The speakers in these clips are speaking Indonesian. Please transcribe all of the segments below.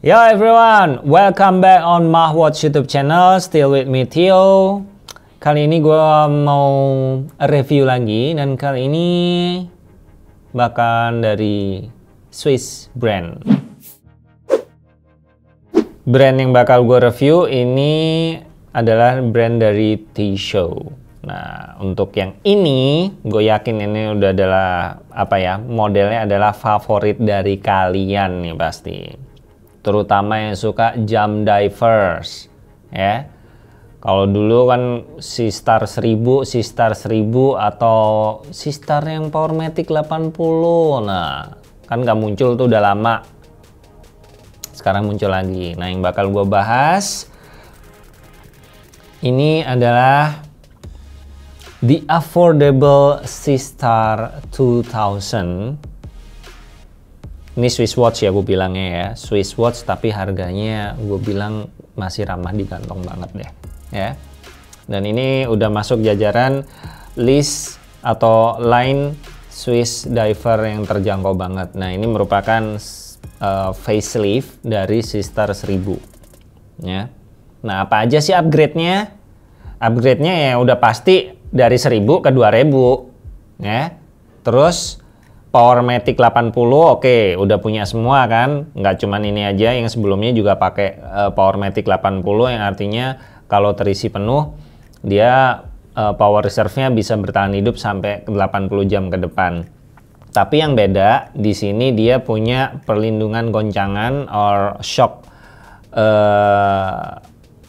Yo everyone, welcome back on Mahwatch YouTube channel. Still with me Theo. Kali ini gue mau review lagi dan kali ini bahkan dari Swiss brand. Brand yang bakal gue review ini adalah brand dari T-Show. Nah, untuk yang ini, gue yakin ini udah adalah apa ya, modelnya adalah favorit dari kalian nih pasti. Terutama yang suka jump divers, ya. Kalau dulu kan si Star 1000, si Star 1000 atau si Star yang Powermatic 80. Nah, kan gak muncul tuh udah lama. Sekarang muncul lagi. Nah, yang bakal gue bahas ini adalah The Affordable C-Star 2000 Ini Swiss watch ya gue bilangnya ya Swiss watch tapi harganya gue bilang masih ramah di kantong banget deh ya Dan ini udah masuk jajaran list atau line Swiss diver yang terjangkau banget Nah ini merupakan uh, facelift dari C-Star 1000 ya Nah apa aja sih upgrade-nya? Upgrade-nya ya udah pasti dari 1000 ke 2000 ya. Terus Powermatic 80 oke okay, udah punya semua kan nggak cuman ini aja yang sebelumnya juga pakai uh, Powermatic 80 yang artinya kalau terisi penuh dia uh, power reserve-nya bisa bertahan hidup sampai 80 jam ke depan. Tapi yang beda di sini dia punya perlindungan goncangan or shock uh,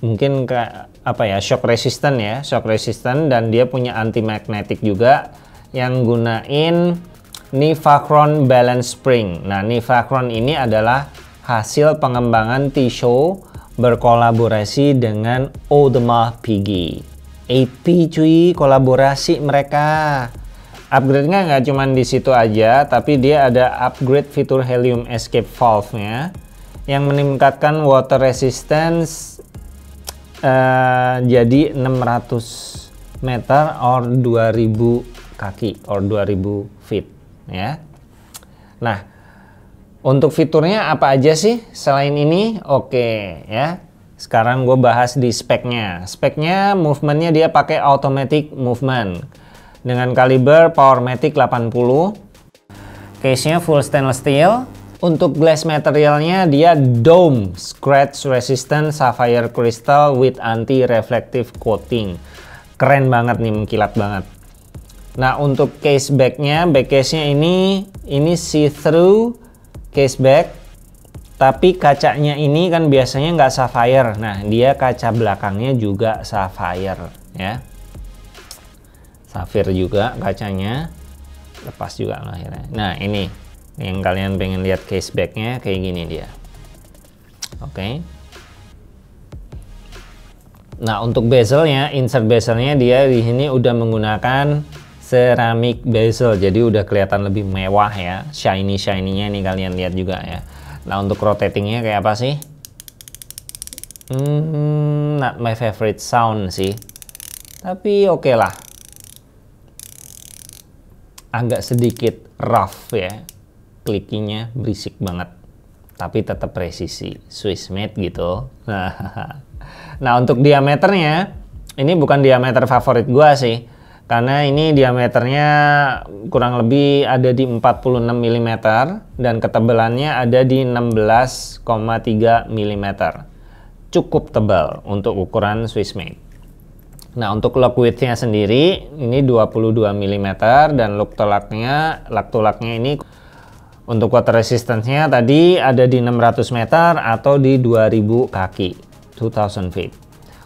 mungkin kayak apa ya shock resistant ya shock resistant dan dia punya anti magnetic juga yang gunain Nivacron Balance Spring. Nah, Nivacron ini adalah hasil pengembangan T-Show berkolaborasi dengan Audemars Piguet. AP cuy, kolaborasi mereka. Upgrade-nya nggak cuma di situ aja, tapi dia ada upgrade fitur helium escape valve-nya yang meningkatkan water resistance uh, jadi 600 meter or 2000 kaki or 2000 feet ya. Nah, untuk fiturnya apa aja sih selain ini? Oke ya. Sekarang gue bahas di speknya. Speknya movementnya dia pakai automatic movement dengan kaliber Powermatic 80. Case-nya full stainless steel untuk glass materialnya dia dome scratch resistant sapphire crystal with anti reflective coating. Keren banget nih, mengkilat banget. Nah untuk case backnya, back case-nya ini ini see through case back, tapi kacanya ini kan biasanya nggak sapphire. Nah dia kaca belakangnya juga sapphire ya. Sapphire juga kacanya, lepas juga akhirnya. Nah ini yang kalian pengen lihat casebacknya kayak gini dia oke okay. nah untuk bezelnya insert bezelnya dia di sini udah menggunakan ceramic bezel jadi udah kelihatan lebih mewah ya. Shiny shiny-nya nih kalian lihat juga ya. Nah untuk rotatingnya kayak apa sih? Hmm, not my favorite sound sih. Tapi oke okay lah. Agak sedikit rough ya. Klikinya berisik banget. Tapi tetap presisi Swiss made gitu. Nah untuk diameternya ini bukan diameter favorit gua sih karena ini diameternya kurang lebih ada di 46 mm dan ketebalannya ada di 16,3 mm cukup tebal untuk ukuran Swiss made Nah untuk lock widthnya sendiri ini 22 mm dan lock tolaknya, lock tolaknya ini untuk water resistance-nya tadi ada di 600 meter atau di 2000 kaki, 2000 feet.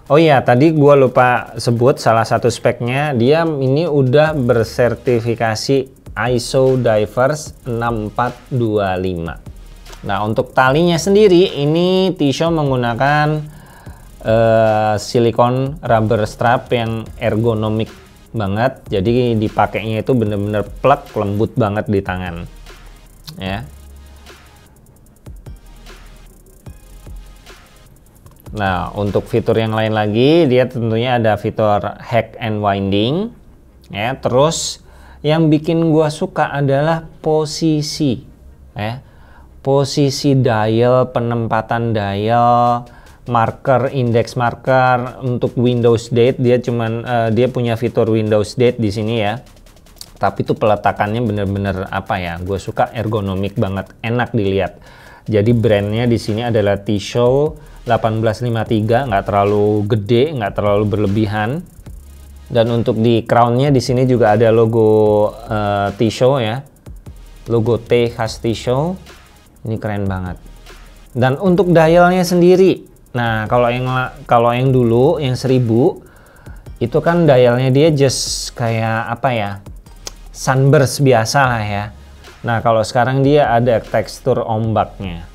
Oh iya, tadi gua lupa sebut salah satu speknya, dia ini udah bersertifikasi ISO Divers 6425. Nah, untuk talinya sendiri ini T-Show menggunakan uh, silikon rubber strap yang ergonomik banget. Jadi dipakainya itu bener-bener plek lembut banget di tangan ya. Nah, untuk fitur yang lain lagi, dia tentunya ada fitur hack and winding, ya. Terus yang bikin gua suka adalah posisi, ya. posisi dial, penempatan dial, marker, index marker untuk Windows Date dia cuman uh, dia punya fitur Windows Date di sini ya. Tapi itu peletakannya bener-bener apa ya? Gue suka ergonomik banget, enak dilihat. Jadi brandnya di sini adalah T-Show 1853, nggak terlalu gede, nggak terlalu berlebihan. Dan untuk di crownnya di sini juga ada logo uh, T-Show ya, logo T khas T-Show. Ini keren banget. Dan untuk dialnya sendiri, nah kalau yang kalau yang dulu yang 1000 itu kan dialnya dia just kayak apa ya sunburst biasa lah ya. Nah kalau sekarang dia ada tekstur ombaknya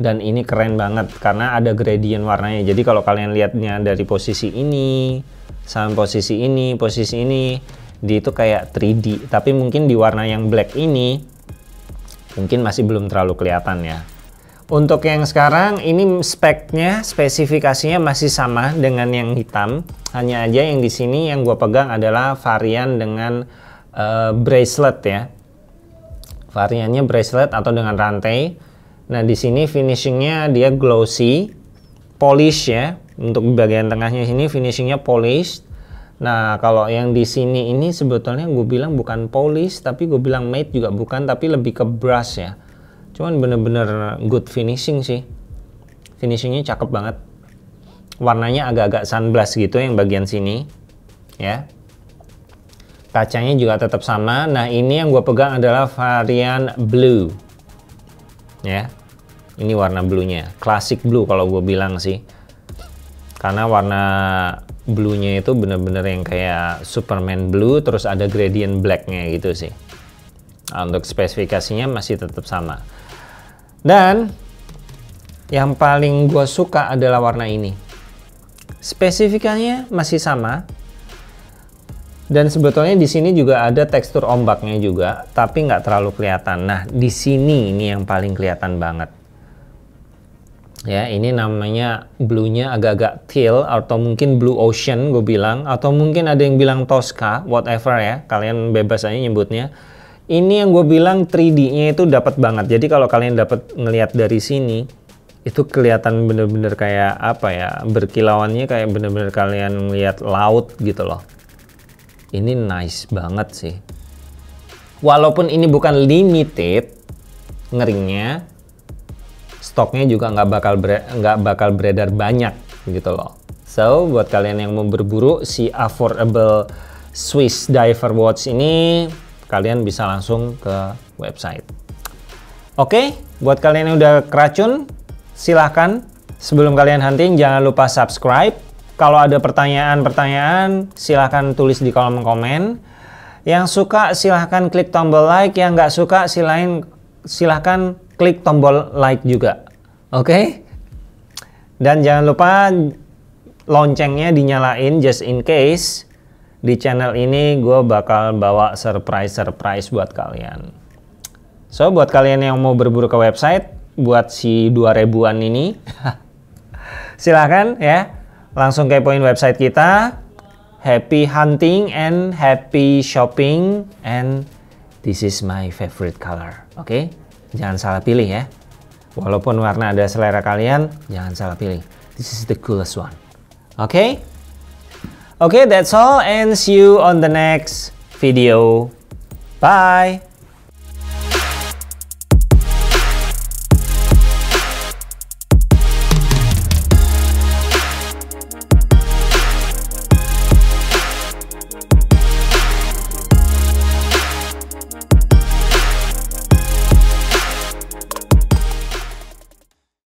dan ini keren banget karena ada gradient warnanya. Jadi kalau kalian lihatnya dari posisi ini sama posisi ini, posisi ini, di itu kayak 3D. Tapi mungkin di warna yang black ini mungkin masih belum terlalu kelihatan ya. Untuk yang sekarang ini speknya, spesifikasinya masih sama dengan yang hitam. Hanya aja yang di sini yang gue pegang adalah varian dengan uh, bracelet ya. Variannya bracelet atau dengan rantai. Nah di sini finishingnya dia glossy, polish ya. Untuk bagian tengahnya sini finishingnya polish. Nah kalau yang di sini ini sebetulnya gue bilang bukan polish, tapi gue bilang matte juga bukan, tapi lebih ke brush ya. Cuman bener-bener good finishing sih. Finishingnya cakep banget. Warnanya agak-agak sunblast gitu yang bagian sini ya. Kacanya juga tetap sama. Nah ini yang gue pegang adalah varian blue ya ini warna bluenya classic blue kalau gue bilang sih karena warna blue-nya itu bener-bener yang kayak Superman blue terus ada gradient black-nya gitu sih nah, untuk spesifikasinya masih tetap sama dan yang paling gue suka adalah warna ini. Spesifikasinya masih sama. Dan sebetulnya di sini juga ada tekstur ombaknya juga, tapi nggak terlalu kelihatan. Nah, di sini ini yang paling kelihatan banget. Ya, ini namanya blue-nya agak-agak teal atau mungkin blue ocean gue bilang atau mungkin ada yang bilang Tosca, whatever ya. Kalian bebas aja nyebutnya ini yang gue bilang 3D-nya itu dapat banget. Jadi kalau kalian dapat ngelihat dari sini, itu kelihatan bener-bener kayak apa ya, berkilauannya kayak bener-bener kalian ngelihat laut gitu loh. Ini nice banget sih. Walaupun ini bukan limited, ngeringnya, stoknya juga nggak bakal nggak bakal beredar banyak gitu loh. So buat kalian yang mau berburu si affordable Swiss Diver Watch ini kalian bisa langsung ke website. Oke, buat kalian yang udah keracun, silahkan sebelum kalian hunting jangan lupa subscribe. Kalau ada pertanyaan-pertanyaan, silahkan tulis di kolom komen. Yang suka silahkan klik tombol like, yang nggak suka silain silahkan klik tombol like juga. Oke? Dan jangan lupa loncengnya dinyalain just in case di channel ini gue bakal bawa surprise-surprise buat kalian. So, buat kalian yang mau berburu ke website, buat si 2000-an ini, silahkan ya, langsung kepoin website kita. Happy hunting and happy shopping and this is my favorite color. Oke, okay? Jangan salah pilih ya. Walaupun warna ada selera kalian, jangan salah pilih. This is the coolest one. Oke? Okay? Okay, that's all and see you on the next video. Bye!